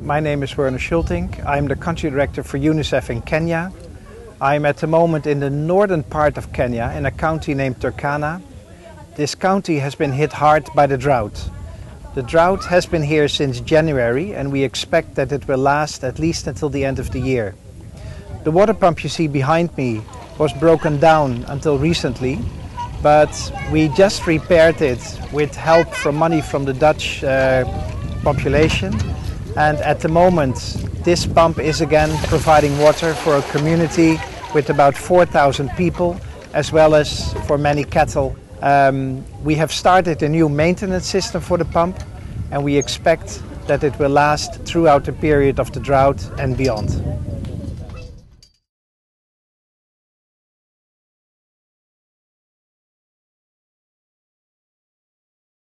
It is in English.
My name is Werner Schultink. I'm the country director for UNICEF in Kenya. I'm at the moment in the northern part of Kenya in a county named Turkana. This county has been hit hard by the drought. The drought has been here since January and we expect that it will last at least until the end of the year. The water pump you see behind me was broken down until recently, but we just repaired it with help from money from the Dutch uh, population. And at the moment, this pump is again providing water for a community with about 4,000 people, as well as for many cattle um, we have started a new maintenance system for the pump and we expect that it will last throughout the period of the drought and beyond.